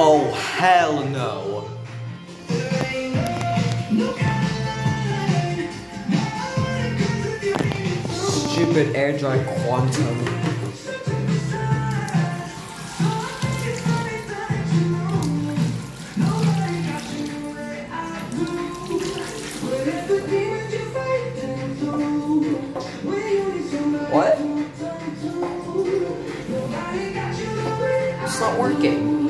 Oh, hell no. Stupid air dry quantum. It's not working.